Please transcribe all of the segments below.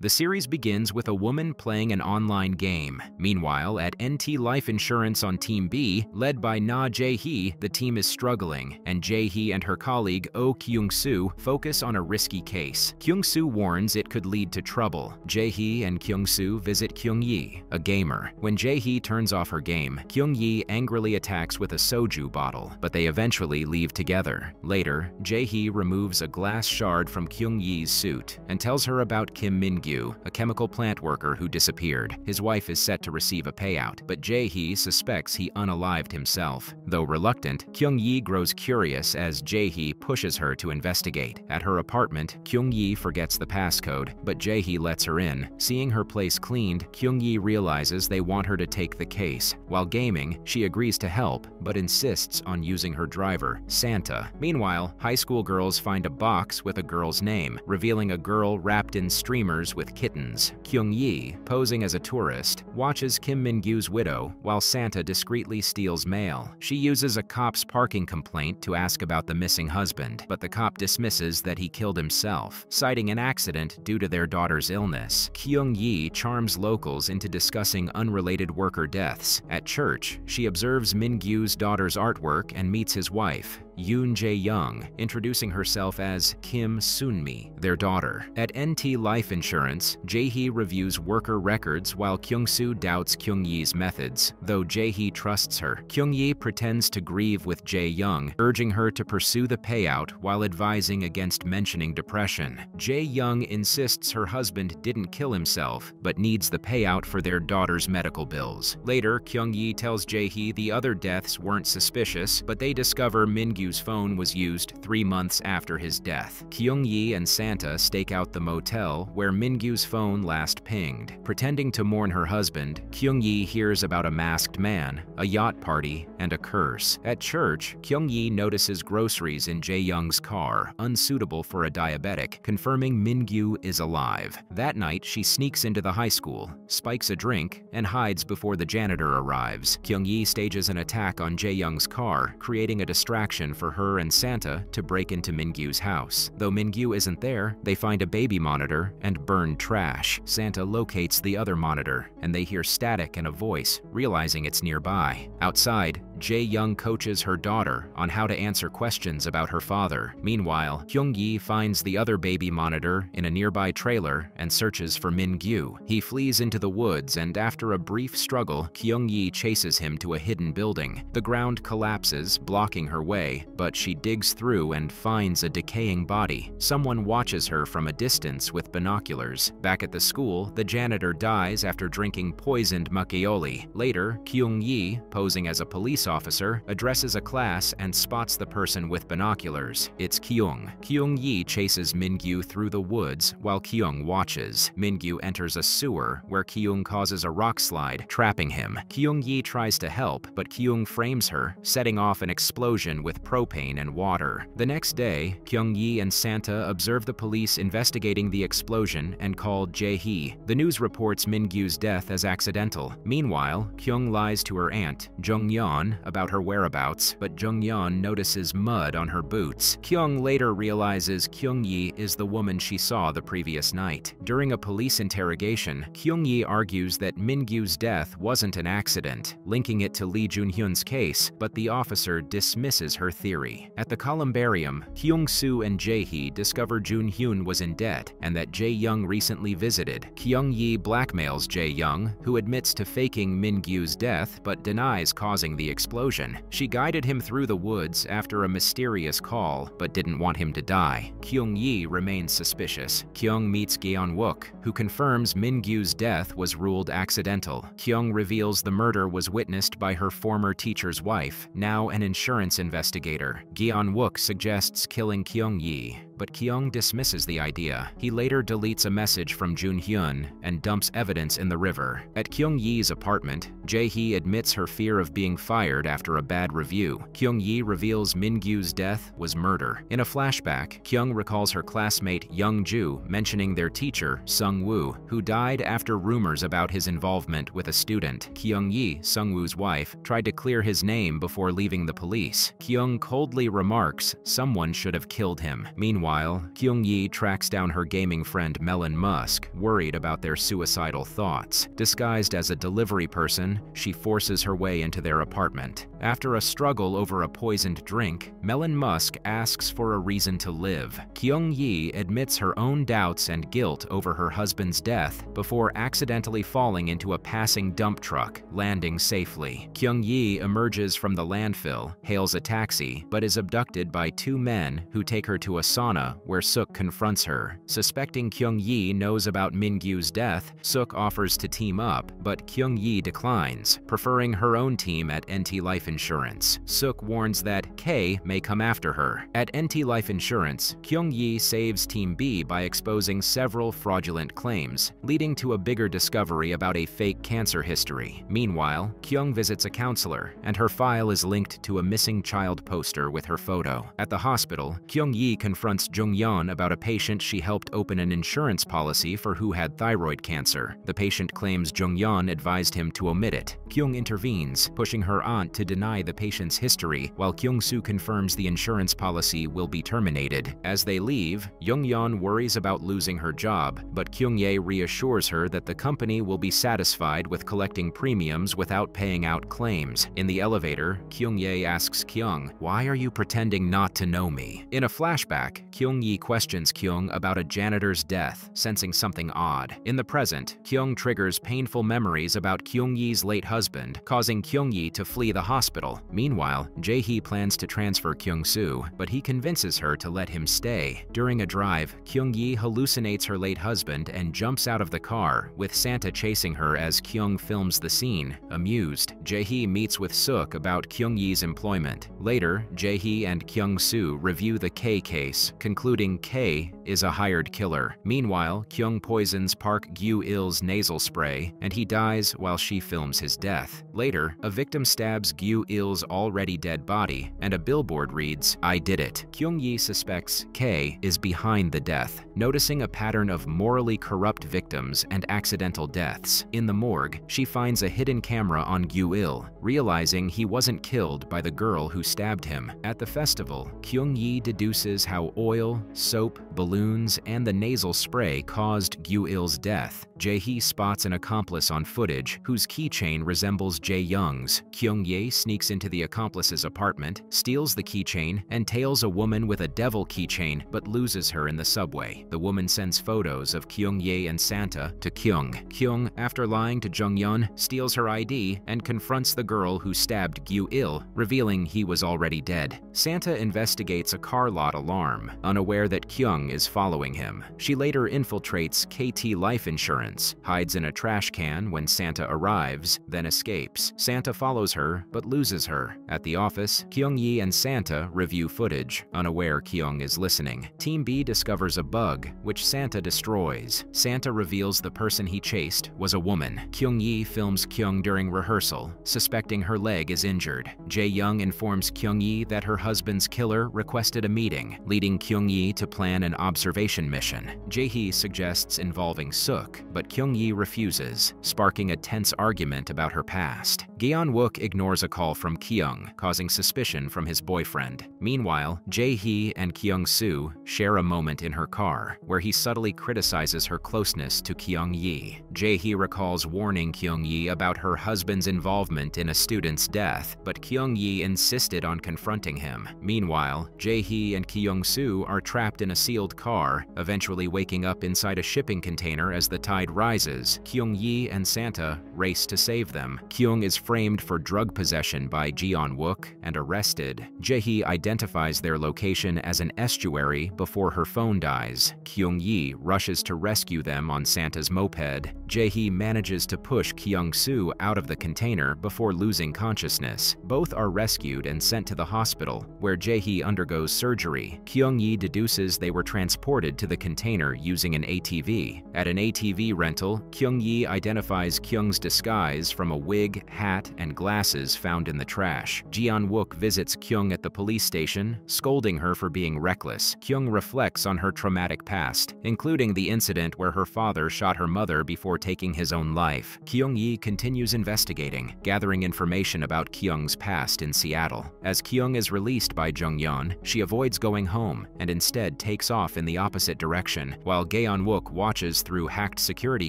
The series begins with a woman playing an online game. Meanwhile, at NT Life Insurance on Team B, led by Na Jae-hee, the team is struggling, and Jae-hee and her colleague Oh Kyung-soo focus on a risky case. Kyung-soo warns it could lead to trouble. Jae-hee and Kyung-soo visit Kyung-yi, a gamer. When Jae-hee turns off her game, Kyung-yi angrily attacks with a soju bottle, but they eventually leave together. Later, Jae-hee removes a glass shard from Kyung-yi's suit and tells her about Kim A chemical plant worker who disappeared. His wife is set to receive a payout, but Jae-hee suspects he unalived himself. Though reluctant, Kyung-yi grows curious as Jae-hee pushes her to investigate. At her apartment, Kyung-yi forgets the passcode, but Jae-hee lets her in. Seeing her place cleaned, Kyung-yi realizes they want her to take the case. While gaming, she agrees to help, but insists on using her driver, Santa. Meanwhile, high school girls find a box with a girl's name, revealing a girl wrapped in streamers with kittens. Kyung-yi, posing as a tourist, watches Kim Min-gyu's widow while Santa discreetly steals mail. She uses a cop's parking complaint to ask about the missing husband, but the cop dismisses that he killed himself, citing an accident due to their daughter's illness. Kyung-yi charms locals into discussing unrelated worker deaths. At church, she observes Min-gyu's daughter's artwork and meets his wife, Yoon Jae-young, introducing herself as Kim Sunmi, their daughter. At NT Life Insurance, Jae-hee reviews worker records while Kyung-soo doubts Kyung-yi's methods. Though Jae-hee trusts her, Kyung-yi pretends to grieve with Jae-young, urging her to pursue the payout while advising against mentioning depression. Jae-young insists her husband didn't kill himself, but needs the payout for their daughter's medical bills. Later, Kyung-yi tells Jae-hee the other deaths weren't suspicious, but they discover Min-gyu phone was used three months after his death. Kyung-yi and Santa stake out the motel where Min-gyu's phone last pinged. Pretending to mourn her husband, Kyung-yi hears about a masked man, a yacht party, and a curse. At church, Kyung-yi notices groceries in Jae-young's car, unsuitable for a diabetic, confirming Min-gyu is alive. That night, she sneaks into the high school, spikes a drink, and hides before the janitor arrives. Kyung-yi stages an attack on Jae-young's car, creating a distraction for her and Santa to break into Mingyu's house. Though Mingyu isn't there, they find a baby monitor and burn trash. Santa locates the other monitor, and they hear static and a voice, realizing it's nearby. Outside, Jae-young coaches her daughter on how to answer questions about her father. Meanwhile, Kyung-yi finds the other baby monitor in a nearby trailer and searches for Min-gyu. He flees into the woods and after a brief struggle, Kyung-yi chases him to a hidden building. The ground collapses, blocking her way, but she digs through and finds a decaying body. Someone watches her from a distance with binoculars. Back at the school, the janitor dies after drinking poisoned makgeolli. Later, Kyung-yi, posing as a police officer, addresses a class and spots the person with binoculars. It's Kyung. Kyung-yi chases Mingyu through the woods while Kyung watches. Mingyu enters a sewer where Kyung causes a rock slide, trapping him. Kyung-yi tries to help, but Kyung frames her, setting off an explosion with propane and water. The next day, Kyung-yi and Santa observe the police investigating the explosion and call Jae-hee. The news reports Mingyu's death as accidental. Meanwhile, Kyung lies to her aunt, Jung-yeon, about her whereabouts, but Jung-yeon notices mud on her boots. Kyung later realizes Kyung-yi is the woman she saw the previous night. During a police interrogation, Kyung-yi argues that Mingyu's death wasn't an accident, linking it to Lee Jun-hyun's case, but the officer dismisses her theory. At the columbarium, Kyung-soo and Jae-hee discover Jun-hyun was in debt and that Jae-young recently visited. Kyung-yi blackmails Jae-young, who admits to faking Min-gyu's death but denies causing the explosion. She guided him through the woods after a mysterious call but didn't want him to die. Kyung-yi remains suspicious. Kyung meets Gyeon-wook, who confirms Min-gyu's death was ruled accidental. Kyung reveals the murder was witnessed by her former teacher's wife, now an insurance investigator. Gyeon-wook suggests killing Kyung-yi, but Kyung dismisses the idea. He later deletes a message from Jun-hyun and dumps evidence in the river. At Kyung-yi's apartment, Jae-hee admits her fear of being fired after a bad review. Kyung-yi reveals Min-gyu's death was murder. In a flashback, Kyung recalls her classmate Young-ju mentioning their teacher, Sung-woo, who died after rumors about his involvement with a student. Kyung-yi, Sung-woo's wife, tried to clear his name before leaving the police. Kyung coldly remarks someone should have killed him. Meanwhile, Meanwhile, Kyung-yi tracks down her gaming friend Melon Musk, worried about their suicidal thoughts. Disguised as a delivery person, she forces her way into their apartment. After a struggle over a poisoned drink, Melon Musk asks for a reason to live. Kyung-yi admits her own doubts and guilt over her husband's death before accidentally falling into a passing dump truck, landing safely. Kyung-yi emerges from the landfill, hails a taxi, but is abducted by two men who take her to a sauna where Sook confronts her. Suspecting Kyung-yi knows about Mingyu's death, Sook offers to team up, but Kyung-yi declines, preferring her own team at NT Life Insurance. Sook warns that K may come after her. At NT Life Insurance, Kyung-yi saves Team B by exposing several fraudulent claims, leading to a bigger discovery about a fake cancer history. Meanwhile, Kyung visits a counselor, and her file is linked to a missing child poster with her photo. At the hospital, Kyung-yi confronts Jung-yeon about a patient she helped open an insurance policy for who had thyroid cancer. The patient claims Jung-yeon advised him to omit it. Kyung intervenes, pushing her aunt to deny the patient's history, while Kyung-soo confirms the insurance policy will be terminated. As they leave, Jung-yeon worries about losing her job, but Kyung-yi reassures her that the company will be satisfied with collecting premiums without paying out claims. In the elevator, Kyung-yi asks Kyung, why are you pretending not to know me? In a flashback, Kyung-yi questions Kyung about a janitor's death, sensing something odd. In the present, Kyung triggers painful memories about Kyung-yi's late husband, causing Kyung-yi to flee the hospital. Meanwhile, Jae-hee plans to transfer Kyung-soo, but he convinces her to let him stay. During a drive, Kyung-yi hallucinates her late husband and jumps out of the car, with Santa chasing her as Kyung films the scene. Amused, Jae-hee meets with Suk about Kyung-yi's employment. Later, Jae-hee and Kyung-soo review the K case, concluding K is a hired killer. Meanwhile, Kyung poisons Park Gyu-il's nasal spray, and he dies while she films his death. Later, a victim stabs Gyu-il's already dead body, and a billboard reads, I did it. Kyung-yi suspects K is behind the death, noticing a pattern of morally corrupt victims and accidental deaths. In the morgue, she finds a hidden camera on Gyu-il, realizing he wasn't killed by the girl who stabbed him. At the festival, Kyung-yi deduces how oil, soap, balloons, and the nasal spray caused Gyu-il's death. Jae-hee spots an accomplice on footage whose keychain resembles Jae-young's. Kyung-yi sneaks into the accomplice's apartment, steals the keychain, and tails a woman with a devil keychain but loses her in the subway. The woman sends photos of Kyung-yi and Santa to Kyung. Kyung, after lying to Jung-yeon, steals her ID and confronts the girl who stabbed Gyu-il, revealing he was already dead. Santa investigates a car lot alarm, unaware that Kyung is following him. She later infiltrates KT Life Insurance, hides in a trash can when Santa arrives, then escapes. Santa follows her, but loses her. At the office, Kyung-yi and Santa review footage, unaware Kyung is listening. Team B discovers a bug, which Santa destroys. Santa reveals the person he chased was a woman. Kyung-yi films Kyung during rehearsal, suspecting her leg is injured. Jae-young informs Kyung-yi that her husband's killer requested a meeting, leading Kyung-yi to plan an observation mission. Jae-hee suggests involving Suk, but Kyung-yi refuses, sparking a tense argument about her past. Gyeon-wook ignores a call from Kyung, causing suspicion from his boyfriend. Meanwhile, Jae-hee and Kyung-soo share a moment in her car, where he subtly criticizes her closeness to Kyung-yi. Jae-hee recalls warning Kyung-yi about her husband's involvement in a student's death, but Kyung-yi insisted on confronting him. Meanwhile, Jae-hee and Kyung-soo are trapped in a sealed car, eventually waking up inside a shipping container as the tide rises. Kyung-yi and Santa race to save them. Kyung is framed for drug possession by Jeon-wook and arrested. Jae-hee identifies their location as an estuary before her phone dies. Kyung-yi rushes to rescue them on Santa's moped. Jae-hee manages to push Kyung-soo out of the container before losing consciousness. Both are rescued and sent to the hospital, where Jae-hee undergoes surgery. Kyung-yi deduces they were transported to the container using an ATV. At an ATV rental, Kyung-yi identifies Kyung's disguise from a wig, hat, hat, and glasses found in the trash. Ji-an-wook visits Kyung at the police station, scolding her for being reckless. Kyung reflects on her traumatic past, including the incident where her father shot her mother before taking his own life. Kyung-yi continues investigating, gathering information about Kyung's past in Seattle. As Kyung is released by Jung-yeon, she avoids going home and instead takes off in the opposite direction, while Gaeon-wook watches through hacked security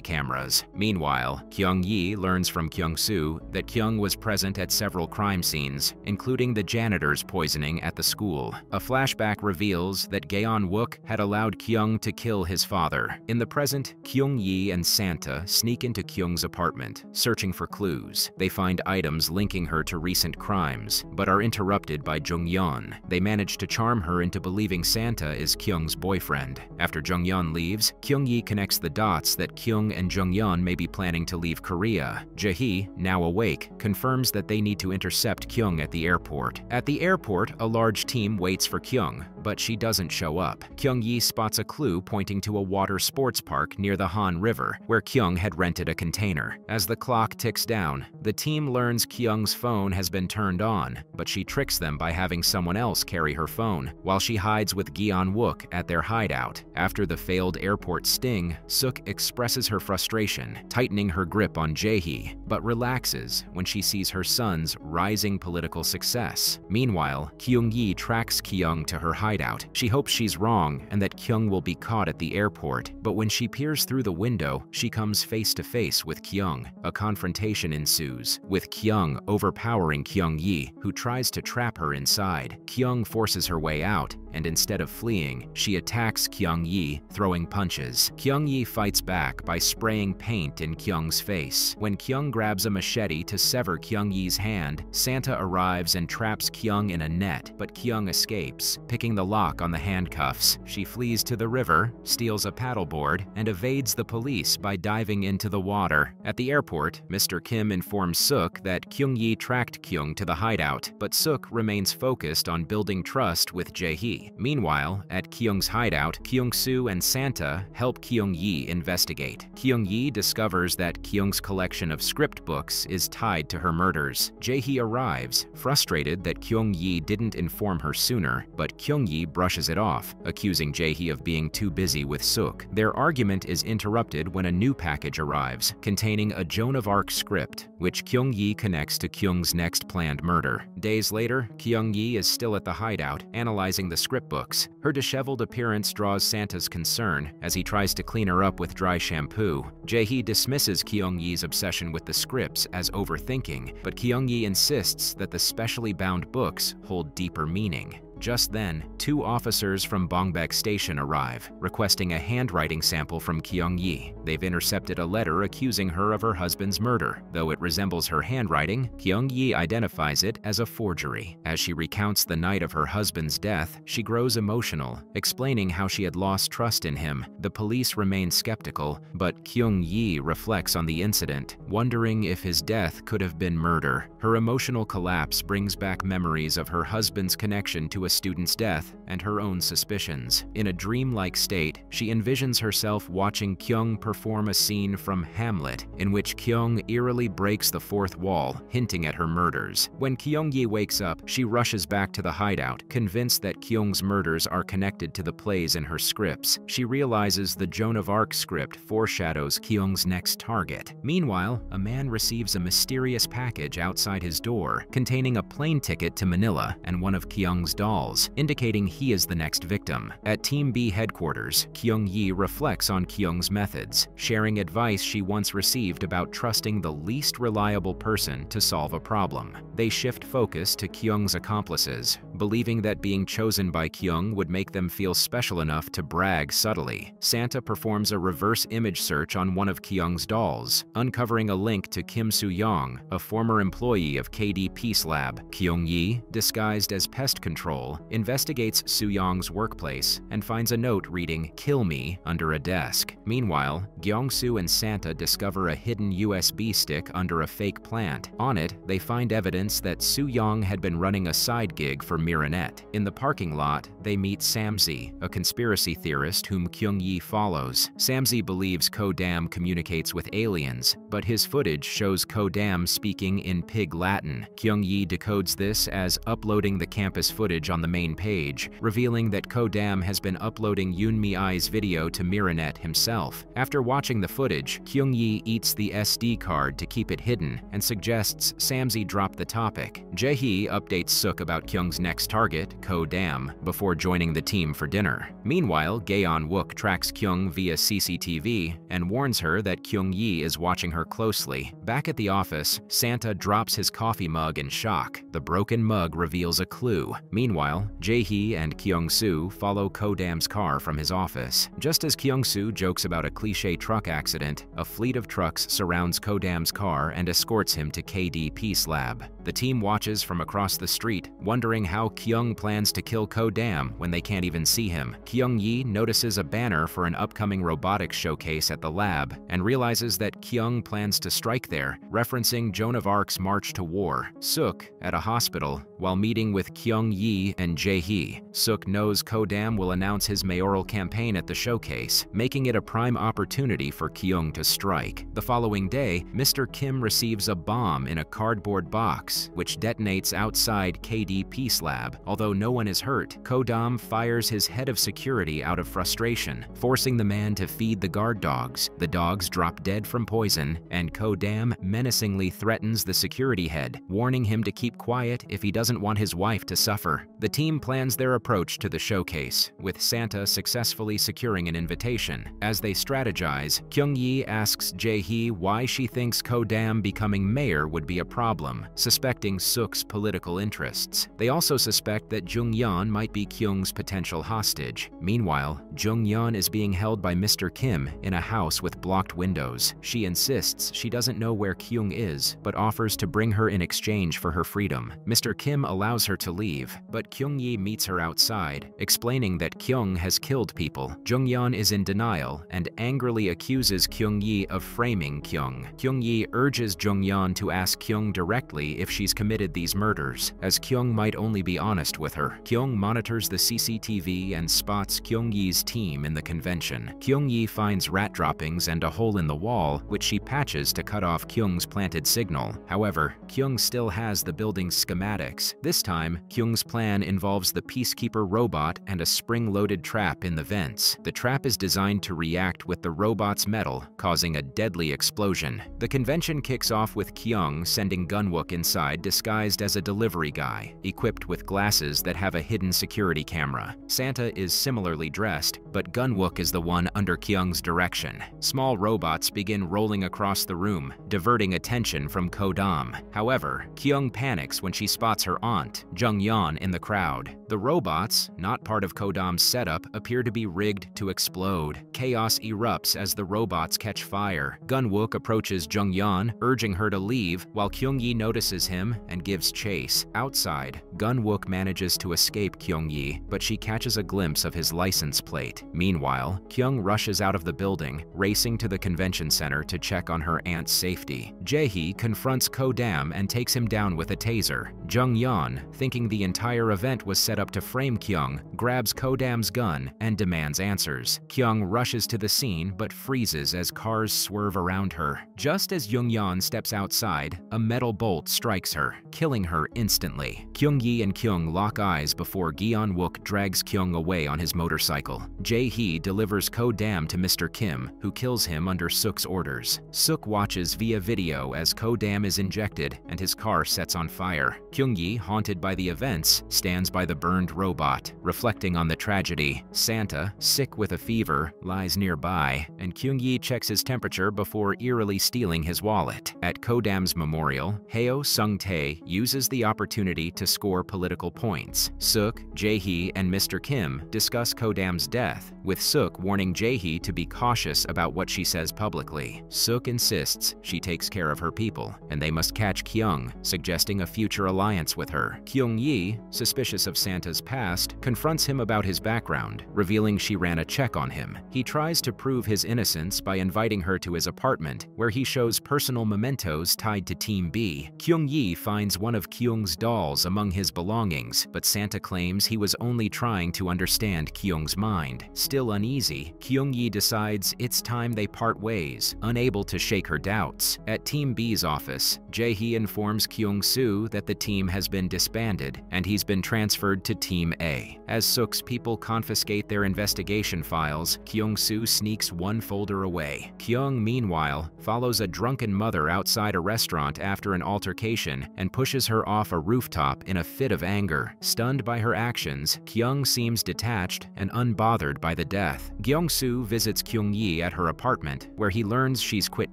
cameras. Meanwhile, Kyung-yi learns from Kyung-soo that Kyung was present at several crime scenes, including the janitor's poisoning at the school. A flashback reveals that Gaeon-wook had allowed Kyung to kill his father. In the present, Kyung-yi and Santa sneak into Kyung's apartment, searching for clues. They find items linking her to recent crimes, but are interrupted by Jung-yeon. They manage to charm her into believing Santa is Kyung's boyfriend. After Jung-yeon leaves, Kyung-yi connects the dots that Kyung and Jung-yeon may be planning to leave Korea. Jae-hee, now awake, confirms that they need to intercept Kyung at the airport. At the airport, a large team waits for Kyung, but she doesn't show up. Kyung-yi spots a clue pointing to a water sports park near the Han River, where Kyung had rented a container. As the clock ticks down, the team learns Kyung's phone has been turned on, but she tricks them by having someone else carry her phone, while she hides with Gi-on-wook at their hideout. After the failed airport sting, Suk expresses her frustration, tightening her grip on Jae-hee, but relaxes when she sees her son's rising political success. Meanwhile, Kyung-yi tracks Kyung to her hideout. She hopes she's wrong and that Kyung will be caught at the airport, but when she peers through the window, she comes face to face with Kyung. A confrontation ensues, with Kyung overpowering Kyung-yi, who tries to trap her inside. Kyung forces her way out, and instead of fleeing, she attacks Kyung-yi, throwing punches. Kyung-yi fights back by spraying paint in Kyung's face. When Kyung grabs a machete to sever Kyung-yi's hand, Santa arrives and traps Kyung in a net, but Kyung escapes, picking the lock on the handcuffs. She flees to the river, steals a paddleboard, and evades the police by diving into the water. At the airport, Mr. Kim informs Suk that Kyung-yi tracked Kyung to the hideout, but Suk remains focused on building trust with Jae-hee. Meanwhile, at Kyung's hideout, Kyung-soo and Santa help Kyung-yi investigate. Kyung-yi discovers that Kyung's collection of script books is tied to her murders. Jae-hee arrives, frustrated that Kyung-yi didn't inform her sooner, but Kyung-yi brushes it off, accusing Jae-hee of being too busy with Suk. Their argument is interrupted when a new package arrives, containing a Joan of Arc script, which Kyung-yi connects to Kyung's next planned murder. Days later, Kyung-yi is still at the hideout, analyzing the script books. Her disheveled appearance draws Santa's concern as he tries to clean her up with dry shampoo. Jae-hee dismisses Kyung-yi's obsession with the scripts as overthinking, but Kyung-yi insists that the specially bound books hold deeper meaning. Just then, two officers from Bongbek Station arrive, requesting a handwriting sample from Kyung-yi. They've intercepted a letter accusing her of her husband's murder. Though it resembles her handwriting, Kyung-yi identifies it as a forgery. As she recounts the night of her husband's death, she grows emotional, explaining how she had lost trust in him. The police remain skeptical, but Kyung-yi reflects on the incident, wondering if his death could have been murder. Her emotional collapse brings back memories of her husband's connection to a student's death and her own suspicions. In a dreamlike state, she envisions herself watching Kyung perform a scene from Hamlet, in which Kyung eerily breaks the fourth wall, hinting at her murders. When Kyung-yi wakes up, she rushes back to the hideout, convinced that Kyung's murders are connected to the plays in her scripts. She realizes the Joan of Arc script foreshadows Kyung's next target. Meanwhile, a man receives a mysterious package outside his door, containing a plane ticket to Manila and one of Kyung's dolls indicating he is the next victim. At Team B headquarters, Kyung-yi reflects on Kyung's methods, sharing advice she once received about trusting the least reliable person to solve a problem. They shift focus to Kyung's accomplices, believing that being chosen by Kyung would make them feel special enough to brag subtly. Santa performs a reverse image search on one of Kyung's dolls, uncovering a link to Kim Soo-young, a former employee of KD Peace Lab. Kyung-yi, disguised as pest control, hospital, investigates Soo-young's workplace and finds a note reading, Kill me, under a desk. Meanwhile, Kyung-soo and Santa discover a hidden USB stick under a fake plant. On it, they find evidence that Soo-young had been running a side gig for Mironet. In the parking lot, they meet Samzi, a conspiracy theorist whom Kyung-yi follows. Samzi believes Ko-dam communicates with aliens, but his footage shows Ko-dam speaking in Pig Latin. Kyung-yi decodes this as uploading the campus footage on the main page, revealing that Ko-dam has been uploading Yoon Mi-ai's video to Miranet himself. After watching the footage, Kyung-yi eats the SD card to keep it hidden and suggests Samzi drop the topic. Jae-hee updates Sook about Kyung's next target, Ko-dam, before joining the team for dinner. Meanwhile, Gaeon-wook tracks Kyung via CCTV and warns her that Kyung-yi is watching her closely. Back at the office, Santa drops his coffee mug in shock. The broken mug reveals a clue. Meanwhile, Jae-hee and Kyung-soo follow Ko-dam's car from his office. Just as Kyung-soo jokes about a cliche truck accident, a fleet of trucks surrounds Ko-dam's car and escorts him to KD Peace Lab. The team watches from across the street, wondering how Kyung plans to kill Ko-dam when they can't even see him. Kyung-yi notices a banner for an upcoming robotics showcase at the lab and realizes that Kyung plans to strike there, referencing Joan of Arc's March to War. Suk, at a hospital, while meeting with Kyung-yi and Jae-hee, Suk knows Ko-dam will announce his mayoral campaign at the showcase, making it a prime opportunity for Kyung to strike. The following day, Mr. Kim receives a bomb in a cardboard box, which detonates outside KD Peace Lab. Although no one is hurt, Ko-dam fires his head of security out of frustration, forcing the man to feed the guard dogs. The dogs drop dead from poison, and Ko-dam menacingly threatens the security head, warning him to keep quiet if he doesn't want his wife to suffer. The team plans their approach to the showcase, with Santa successfully securing an invitation. As they strategize, Kyung-yi asks Jae-hee why she thinks Ko-dam becoming mayor would be a problem, suspecting Suk's political interests. They also suspect that Jung-yeon might be Kyung's potential hostage. Meanwhile, Jung-yeon is being held by Mr. Kim in a house with blocked windows. She insists she doesn't know where Kyung is, but offers to bring her in exchange for her freedom. Mr. Kim allows her to leave, but Kyung-yi meets her outside, explaining that Kyung has killed people. Jung-yeon is in denial and angrily accuses Kyung-yi of framing Kyung. Kyung-yi urges Jung-yeon to ask Kyung directly if she's committed these murders, as Kyung might only be honest with her. Kyung monitors the CCTV and spots Kyung-yi's team in the convention. Kyung-yi finds rat droppings and a hole in the wall, which she patches to cut off Kyung's planted signal. However, Kyung still has the building's schematics. This time, Kyung's plan involves the Peacekeeper robot and a spring-loaded trap in the vents. The trap is designed to react with the robot's metal, causing a deadly explosion. The convention kicks off with Kyung sending Gunwook inside disguised as a delivery guy, equipped with glasses that have a hidden security camera. Santa is similarly dressed, but Gunwook is the one under Kyung's direction. Small robots begin rolling across the room, diverting attention from Ko-dam. However, Kyung panics when she spots her aunt, Jung-yeon, in the crowd. The robots, not part of Ko-dam's setup, appear to be rigged to explode. Chaos erupts as the robots catch fire. Gunwook approaches Jung-yeon, urging her to leave, while Kyung-yi notices him and gives chase. Outside, Gunwook manages to escape Kyung-yi, but she catches a glimpse of his license plate. Meanwhile, Kyung rushes out of the building, racing to the convention center to check on her aunt's safety. Jae-hee confronts Ko-dam and takes him down with a taser. Jung-yeon, thinking the entire event was set up to frame Kyung, grabs Ko-dam's gun and demands answers. Kyung rushes to the scene but freezes as cars swerve around her. Just as Jung-yeon steps outside, a metal bolt strikes her, killing her instantly. Kyung-yi and Kyung lock eyes before Gi-yeon-wook drags Kyung away on his motorcycle. Jae-hee delivers Ko-dam to Mr. Kim, who kills him under Sook's orders. Sook watches via video as Ko-dam is injected and his car sets on fire. Kyung-yi, haunted by the events, stands by the burned robot, reflecting on the tragedy. Santa, sick with a fever, lies nearby, and Kyung-yi checks his temperature before eerily stealing his wallet. At Ko-dam's memorial, Heo Sung-tae uses the opportunity to score political points. Suk, Jae-hee, and Mr. Kim discuss Ko-dam's death, with Sook warning Jae-hee to be cautious about what she says publicly. Sook insists she takes care of her people, and they must catch Kyung, suggesting a future alliance with her. Kyung-yi, suspicious of Santa's past, confronts him about his background, revealing she ran a check on him. He tries to prove his innocence by inviting her to his apartment, where he shows personal mementos tied to Team B. Kyung-yi finds one of Kyung's dolls among his belongings, but Santa claims he was only trying to understand Kyung's mind. Still uneasy, Kyung-yi decides it's time they part ways, unable to shake her doubts. At Team B's office, Jae-hee informs Kyung-soo that the team has been disbanded and he's been transferred to Team A. As Sook's people confiscate their investigation files, Kyung-soo sneaks one folder away. Kyung, meanwhile, follows a drunken mother outside a restaurant after an altercation and pushes her off a rooftop in a fit of anger. Stunned by her actions, Kyung seems detached and unbothered by the death. Kyung-soo visits Kyung-yi at her apartment, where he learns she's quit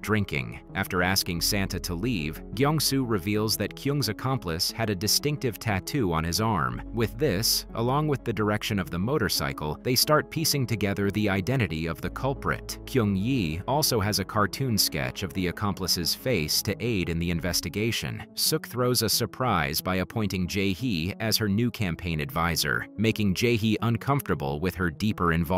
drinking. After asking Santa to leave, Kyung-soo reveals that Kyung's accomplice had a distinctive tattoo on his arm. With this, along with the direction of the motorcycle, they start piecing together the identity of the culprit. Kyung-yi also has a cartoon sketch of the accomplice's face to aid in the investigation. Suk throws a surprise by appointing Jae-hee as her new campaign advisor, making Jae-hee uncomfortable with her deeper involvement.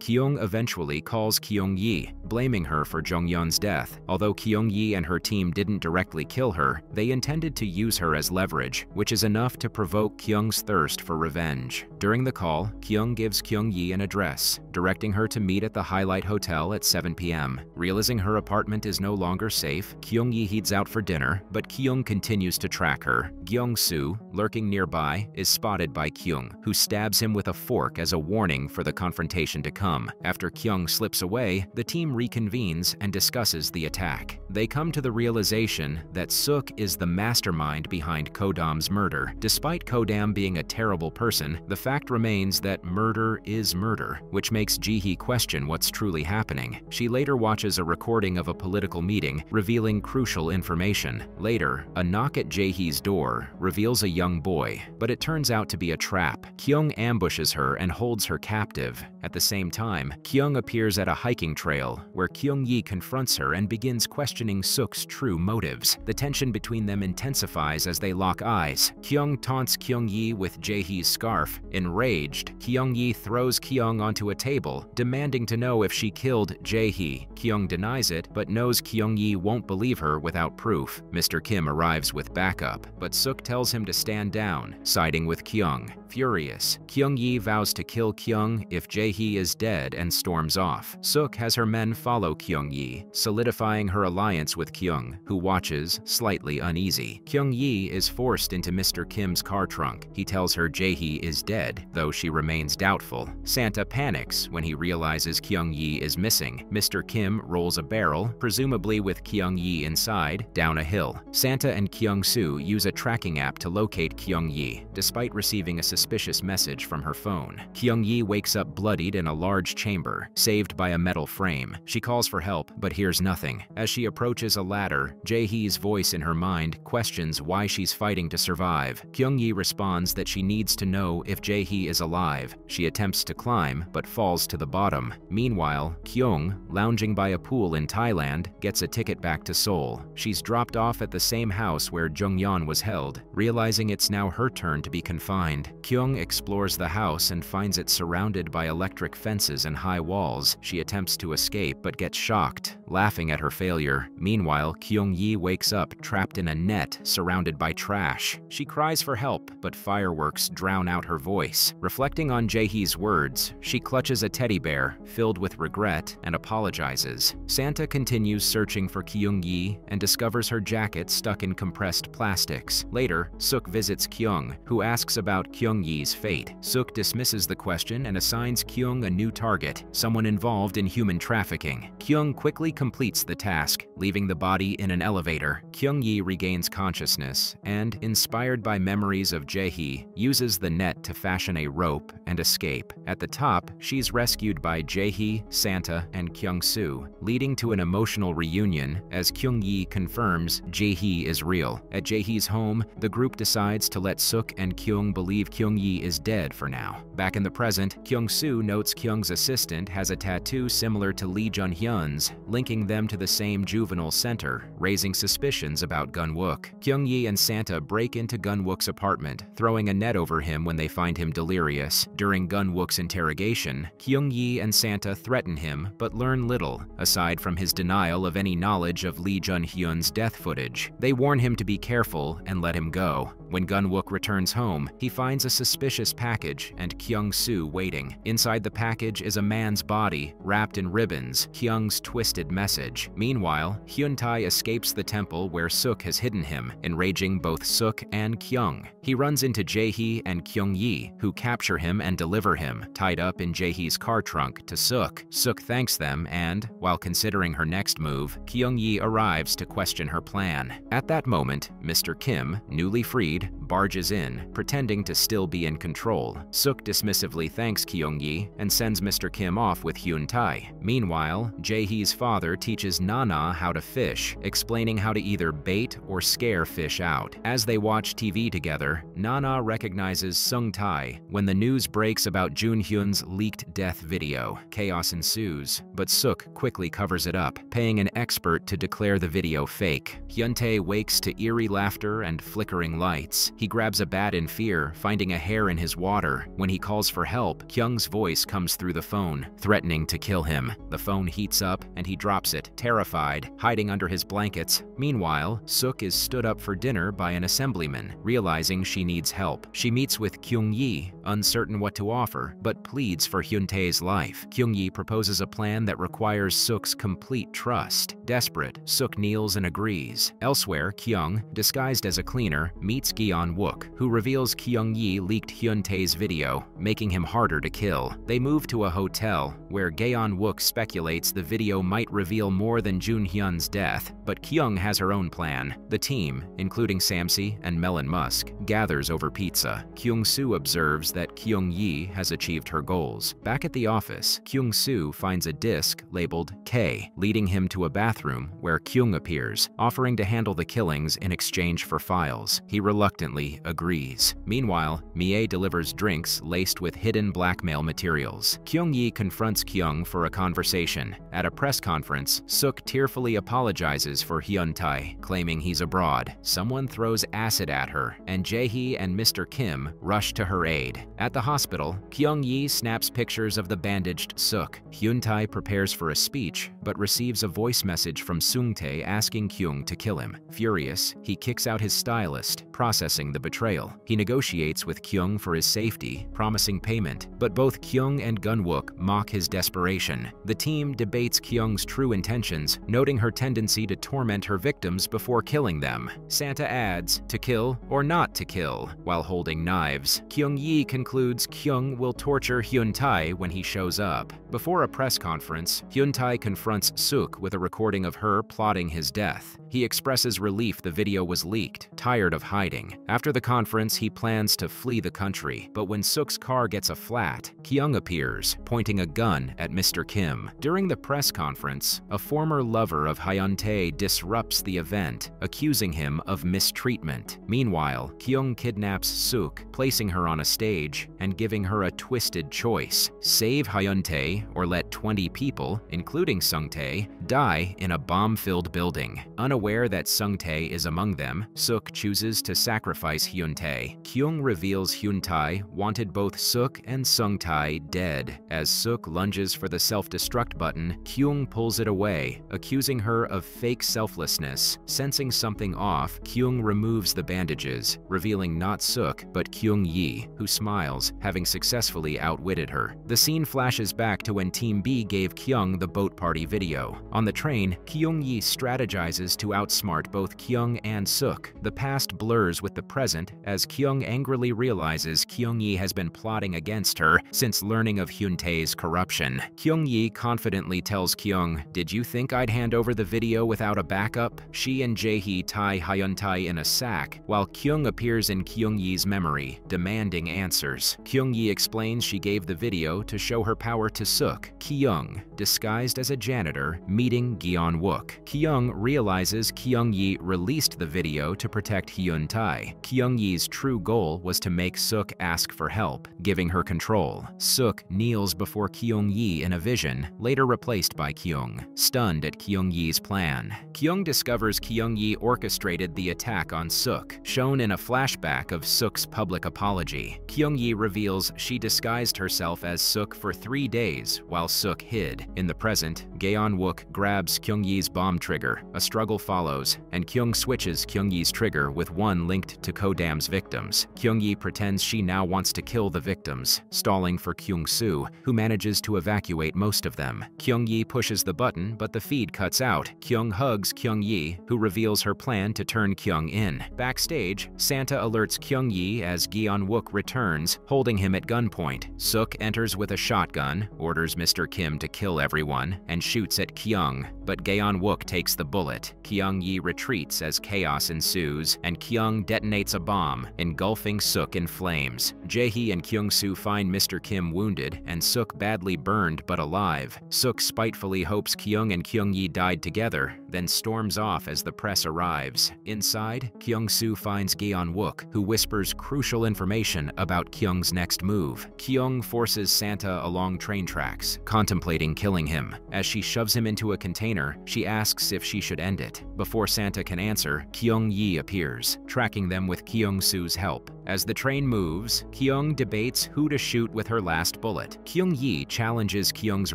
Kyung eventually calls Kyung-yi, blaming her for Jung-yeon's death. Although Kyung-yi and her team didn't directly kill her, they intended to use her as leverage, which is enough to provoke Kyung's thirst for revenge. During the call, Kyung gives Kyung-yi an address, directing her to meet at the Highlight Hotel at 7 p.m. Realizing her apartment is no longer safe, Kyung-yi heads out for dinner, but Kyung continues to track her. Kyung-soo, lurking nearby, is spotted by Kyung, who stabs him with a fork as a warning for the confrontation to come. After Kyung slips away, the team reconvenes and discusses the attack. They come to the realization that Sook is the mastermind behind Kodam's murder. Despite Kodam being a terrible person, the fact remains that murder is murder, which makes Ji-hee question what's truly happening. She later watches a recording of a political meeting, revealing crucial information. Later, a knock at Jae-hee's door reveals a young boy, but it turns out to be a trap. Kyung ambushes her and holds her captive. At the same time, Kyung appears at a hiking trail, where Kyung-yi confronts her and begins questioning Suk's true motives. The tension between them intensifies as they lock eyes. Kyung taunts Kyung-yi with Jae-hee's scarf. Enraged, Kyung-yi throws Kyung onto a table, demanding to know if she killed Jae-hee. Kyung denies it, but knows Kyung-yi won't believe her without proof. Mr. Kim arrives with backup, but Suk tells him to stand down, siding with Kyung. Furious, Kyung-yi vows to kill Kyung if Jae-hee is dead and storms off. Sook has her men follow Kyung-yi, solidifying her alliance with Kyung, who watches, slightly uneasy. Kyung-yi is forced into Mr. Kim's car trunk. He tells her Jae-hee is dead, though she remains doubtful. Santa panics when he realizes Kyung-yi is missing. Mr. Kim rolls a barrel, presumably with Kyung-yi inside, down a hill. Santa and Kyung-soo use a tracking app to locate Kyung-yi, despite receiving a suspicious message from her phone. Kyung-yi wakes up bloodied in a large chamber, saved by a metal frame. She calls for help, but hears nothing. As she approaches a ladder, Jae-hee's voice in her mind questions why she's fighting to survive. Kyung-yi responds that she needs to know if Jae-hee is alive. She attempts to climb, but falls to the bottom. Meanwhile, Kyung, lounging by a pool in Thailand, gets a ticket back to Seoul. She's dropped off at the same house where Jung-yeon was held. Realizing it's now her turn to be confined, Kyung explores the house and finds it surrounded by electric fences and high walls. She attempts to escape but gets shocked, laughing at her failure. Meanwhile, Kyung-yi wakes up trapped in a net surrounded by trash. She cries for help, but fireworks drown out her voice. Reflecting on Jae-hee's words, she clutches a teddy bear, filled with regret, and apologizes. Santa continues searching for Kyung-yi and discovers her jacket stuck in compressed plastics. Later, Suk visits Kyung, who asks about Kyung-yi's fate. Suk dismisses the question and assigns Kyung a new target, someone involved in human trafficking. Kyung quickly completes the task, leaving the body in an elevator. Kyung-yi regains consciousness and, inspired by memories of Jae-hee, uses the net to fashion a rope and escape. At the top, she's rescued by Jae-hee, Santa, and Kyung-soo, leading to an emotional reunion as Kyung-yi confirms Jae-hee is real. At Jae-hee's home, the group decides to let Suk and Kyung believe Kyung-yi is dead for now. Back in the present, Kyung-soo notes Kyung's assistant has a tattoo similar to Lee Jun-hyun's, linking them to the same juvenile center, raising suspicions about Gun-wook. Kyung-yi and Santa break into Gun-wook's apartment, throwing a net over him when they find him delirious. During Gun-wook's interrogation, Kyung-yi and Santa threaten him but learn little, aside from his denial of any knowledge of Lee Jun-hyun's death footage. They warn him to be careful and let him go. When Gun-wook returns home, he finds a suspicious package and Kyung-soo waiting. Inside the package is a man's body, wrapped in ribbons, Kyung's twisted message. Meanwhile, Hyun-tae escapes the temple where Suk has hidden him, enraging both Suk and Kyung. He runs into Jae-hee and Kyung-yi, who capture him and deliver him, tied up in Jae-hee's car trunk, to Suk. Suk thanks them and, while considering her next move, Kyung-yi arrives to question her plan. At that moment, Mr. Kim, newly freed, read barges in, pretending to still be in control. Suk dismissively thanks Kyung-yi and sends Mr. Kim off with Hyun Tae. Meanwhile, Jae-hee's father teaches Nana how to fish, explaining how to either bait or scare fish out. As they watch TV together, Nana recognizes Sung Tae when the news breaks about Jun Hyun's leaked death video. Chaos ensues, but Suk quickly covers it up, paying an expert to declare the video fake. Hyun Tae wakes to eerie laughter and flickering lights. He grabs a bat in fear, finding a hair in his water. When he calls for help, Kyung's voice comes through the phone, threatening to kill him. The phone heats up and he drops it, terrified, hiding under his blankets. Meanwhile, Sook is stood up for dinner by an assemblyman, realizing she needs help. She meets with Kyung-yi, uncertain what to offer, but pleads for Hyun-tae's life. Kyung-yi proposes a plan that requires Sook's complete trust. Desperate, Sook kneels and agrees. Elsewhere, Kyung, disguised as a cleaner, meets Gion Wook, who reveals Kyung-yi leaked Hyun-tae's video, making him harder to kill. They move to a hotel, where Gaeon Wook speculates the video might reveal more than Jun Hyun's death, but Kyung has her own plan. The team, including Samsi and Melon Musk, gathers over pizza. Kyung-soo observes that Kyung-yi has achieved her goals. Back at the office, Kyung-soo finds a disc labeled K, leading him to a bathroom where Kyung appears, offering to handle the killings in exchange for files. He reluctantly agrees. Meanwhile, Mie delivers drinks laced with hidden blackmail materials. Kyung-yi confronts Kyung for a conversation. At a press conference, Suk tearfully apologizes for Hyun-tae, claiming he's abroad. Someone throws acid at her, and Jae-hee and Mr. Kim rush to her aid. At the hospital, Kyung-yi snaps pictures of the bandaged Suk. Hyun-tae prepares for a speech, but receives a voice message from Sung-tae asking Kyung to kill him. Furious, he kicks out his stylist, processing the betrayal. He negotiates with Kyung for his safety, promising payment, but both Kyung and Gun-wook mock his desperation. The team debates Kyung's true intentions, noting her tendency to torment her victims before killing them. Santa adds, to kill or not to kill, while holding knives. Kyung-yi concludes Kyung will torture Hyun-tae when he shows up. Before a press conference, Hyun-tae confronts Suk with a recording of her plotting his death. He expresses relief the video was leaked, tired of hiding. After the conference, he plans to flee the country, but when Suk's car gets a flat, Kyung appears, pointing a gun at Mr. Kim. During the press conference, a former lover of Hyun-tae disrupts the event, accusing him of mistreatment. Meanwhile, Kyung kidnaps Suk, placing her on a stage and giving her a twisted choice. Save Hyun-tae or let 20 people, including Die in a bomb-filled building. Unaware that Sung-tae is among them, Suk chooses to sacrifice Hyun-tae. Kyung reveals Hyun-tae wanted both Suk and Sung-tae dead. As Suk lunges for the self-destruct button, Kyung pulls it away, accusing her of fake selflessness. Sensing something off, Kyung removes the bandages, revealing not Suk, but Kyung-yi, who smiles, having successfully outwitted her. The scene flashes back to when Team B gave Kyung the boat party video. On the train, Kyung-yi strategizes to outsmart both Kyung and Suk. The past blurs with the present as Kyung angrily realizes Kyung-yi has been plotting against her since learning of Hyun-tae's corruption. Kyung-yi confidently tells Kyung, did you think I'd hand over the video without a backup? She and Jae-hee tie Hyun-tae in a sack, while Kyung appears in Kyung-yi's memory, demanding answers. Kyung-yi explains she gave the video to show her power to Suk. Kyung, disguised as a janitor, janitor, meeting Gyeon Wook. Kyung realizes Kyung Yi released the video to protect Hyun Tae. Kyung Yi's true goal was to make Suk ask for help, giving her control. Suk kneels before Kyung Yi in a vision, later replaced by Kyung, stunned at Kyung Yi's plan. Kyung discovers Kyung Yi orchestrated the attack on Suk, shown in a flashback of Suk's public apology. Kyung Yi reveals she disguised herself as Suk for three days while Suk hid. In the present, Gaeon Wook grabs Kyung Yi's bomb trigger. A struggle follows, and Kyung switches Kyung Yi's trigger with one linked to Kodam's victims. Kyung Yi pretends she now wants to kill the victims, stalling for Kyung Soo, who manages to evacuate most of them. Kyung Yi pushes the button, but the feed cuts out. Kyung hugs Kyung Yi, who reveals her plan to turn Kyung in. Backstage, Santa alerts Kyung Yi as Gyeon Wook returns, holding him at gunpoint. Sook enters with a shotgun, orders Mr. Kim to kill everyone, and shoots at Kyung, but Gaeon Wook takes the bullet. Kyung Yi retreats as chaos ensues, and Kyung detonates a bomb, engulfing Suk in flames. Jae-hee and Kyung Soo find Mr. Kim wounded, and Suk badly burned but alive. Suk spitefully hopes Kyung and Kyung Yi died together, then storms off as the press arrives. Inside, Kyung Soo finds Gaeon Wook, who whispers crucial information about Kyung's next move. Kyung forces Santa along train tracks, contemplating killing him. As she shoves him into a container, she asks if she should end it. Before Santa can answer, Kyung Yi appears, tracking them with Kyung Soo's help. As the train moves, Kyung debates who to shoot with her last bullet. Kyung Yi challenges Kyung's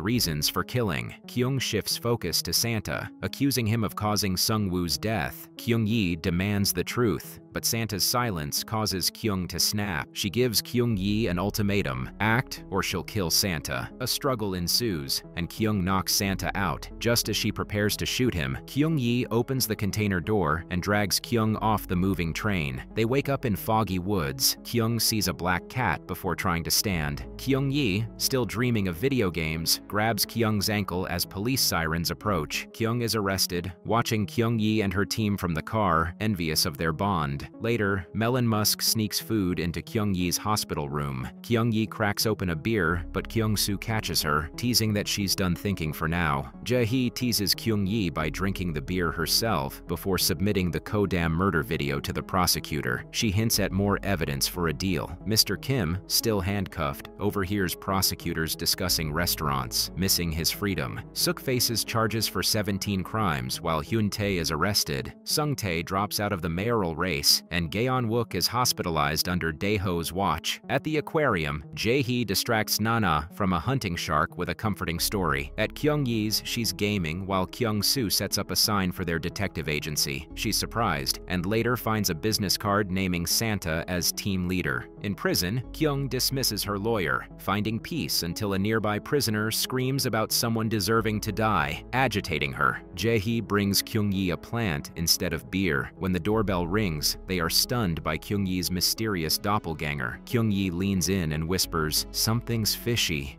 reasons for killing. Kyung shifts focus to Santa, accusing him of causing Sung Woo's death. Kyung Yi demands the truth, but Santa's silence causes Kyung to snap. She gives Kyung Yi an ultimatum, act or she'll kill Santa. A struggle ensues, and Kyung knocks Santa out. Just as she prepares to shoot him, Kyung Yi opens the container door and drags Kyung off the moving train. They wake up in foggy woods. Kyung sees a black cat before trying to stand. Kyung Yi, still dreaming of video games, grabs Kyung's ankle as police sirens approach. Kyung is arrested, watching Kyung Yi and her team from the car, envious of their bond. Later, Melon Musk sneaks food into Kyung Yi's hospital room. Kyung Yi cracks open a beer, but Kyung Soo catches her, teasing that she's done thinking for now. Jae-hee teases Kyung Yi by drinking the beer herself before submitting the Kodam murder video to the prosecutor. She hints at more evidence for a deal. Mr. Kim, still handcuffed, overhears prosecutors discussing restaurants, missing his freedom. Suk faces charges for 17 crimes while Hyun Tae is arrested. Sung Tae drops out of the mayoral race, and Gaeon Wook is hospitalized under Daeho's watch. At the aquarium, Jae-hee distracts Nana from a hunting shark with a comforting story. At Kyung Yi's, she's gaming while Kyung Soo sets up a sign for their detective agency. She's surprised, and later finds a business card naming Santa as team leader. In prison, Kyung dismisses her lawyer, finding peace until a nearby prisoner screams about someone deserving to die, agitating her. Jae-hee brings Kyung Yi a plant instead of beer. When the doorbell rings, they are stunned by Kyung Yi's mysterious doppelganger. Kyung Yi leans in and whispers, something's fishy.